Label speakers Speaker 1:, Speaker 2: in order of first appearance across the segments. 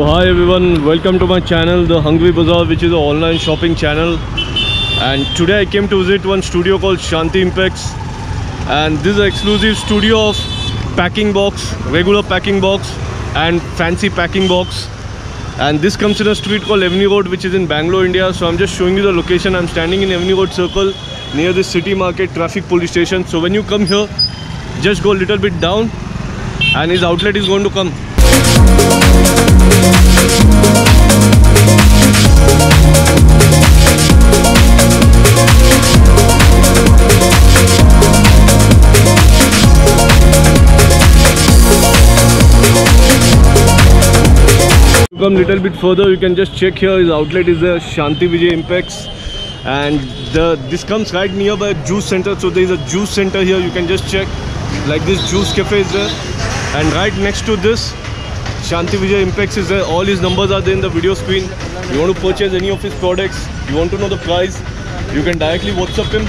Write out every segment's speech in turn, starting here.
Speaker 1: everyone, welcome to my channel The Hungry Bazaar which is an online shopping channel. And today I came to visit one studio called Shanti Impex and this is an exclusive studio of packing box, regular packing box and fancy packing box. And this comes in a street called Avenue Road which is in Bangalore, India. So I'm just showing you the location. I'm standing in Avenue Road Circle near the city market traffic police station. So when you come here just go a little bit down and his outlet is going to come come little bit further you can just check here. His outlet is the Shanti Vijay Impex and the this comes right nearby juice center. So there is a juice center here. You can just check. Like this juice cafe is there. And right next to this Shanti Vijay Impex is there. All his numbers are there in the video screen. You want to purchase any of his products you want to know the price you can directly whatsapp him.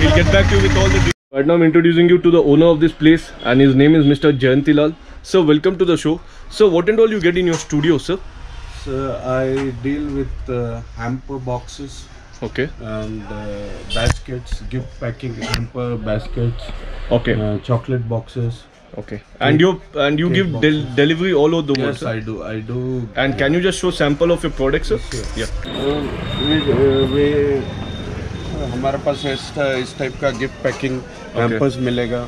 Speaker 1: He'll get back to you with all the details. right now i'm introducing you to the owner of this place and his name is mr jayantilal so welcome to the show so what and all you get in your studio sir
Speaker 2: So I deal with uh, hamper boxes
Speaker 1: okay
Speaker 2: and uh, baskets, gift packing hamper baskets,
Speaker 1: okay
Speaker 2: uh, chocolate boxes.
Speaker 1: okay and you and you
Speaker 2: cake
Speaker 1: give del-
Speaker 2: boxes.
Speaker 1: delivery all over the world
Speaker 2: Yes,
Speaker 1: sir?
Speaker 2: I do. I do.
Speaker 1: and can you just show sample of your products sir
Speaker 2: Sure.
Speaker 1: yeah
Speaker 2: Uh, we, uh, we हमारे पास इस इस type का gift packing hampers मिलेगा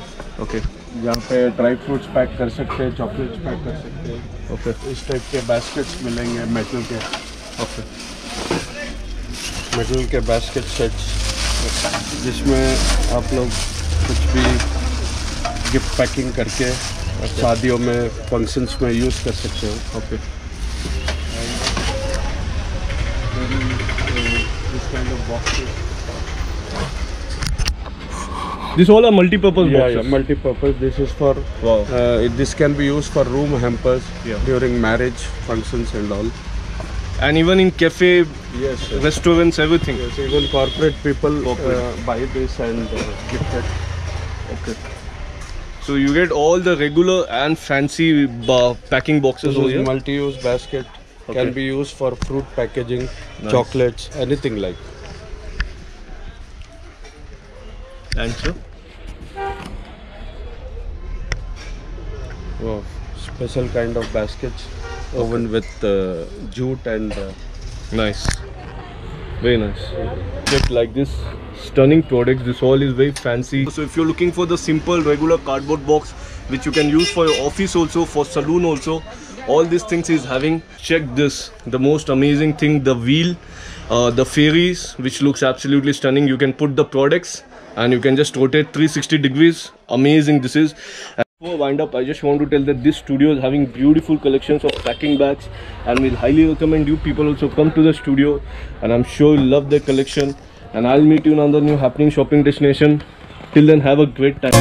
Speaker 1: okay
Speaker 2: जहाँ पे dry fruits pack कर सकते हैं चॉकलेट्स पैक कर सकते हैं।
Speaker 1: Okay okay.
Speaker 2: इस टाइप के बास्केट्स मिलेंगे मेटल के।
Speaker 1: Okay.
Speaker 2: मेटल के बास्केट सेट्स जिसमें आप लोग कुछ भी गिफ्ट पैकिंग करके okay. शादियों में फ़ंक्शंस में यूज़ कर सकते हो।
Speaker 1: Okay.
Speaker 2: This kind of boxes
Speaker 1: this all are multi-purpose boxes
Speaker 2: multi-purpose this is for
Speaker 1: wow
Speaker 2: uh, this can be used for room hampers
Speaker 1: Yeah.
Speaker 2: during marriage functions and all
Speaker 1: and even in cafe
Speaker 2: yes
Speaker 1: restaurants everything
Speaker 2: yes even corporate people
Speaker 1: Corporate.
Speaker 2: Uh, buy this and uh, gift it
Speaker 1: okay so you get all the regular and fancy uh, packing boxes over here
Speaker 2: multi-use basket.
Speaker 1: Okay.
Speaker 2: Can be used for fruit packaging,
Speaker 1: Nice.
Speaker 2: chocolates, anything like.
Speaker 1: And sir
Speaker 2: Wow. Special kind of baskets, woven with uh, jute and uh,
Speaker 1: nice. very nice. Just like this stunning products. This all is very fancy. So if you're looking for the simple regular cardboard box which you can use for your office also for saloon also all these things is having. Check this. The most amazing thing the wheel uh, the fairies which looks absolutely stunning. You can put the products and you can just rotate 360 degrees. Amazing this is. Before wind up, I just want to tell that this studio is having beautiful collections of packing bags. And we'll highly recommend you people also come to the studio. And I'm sure you'll love their collection. And I'll meet you in another new happening shopping destination. Till then, have a great time.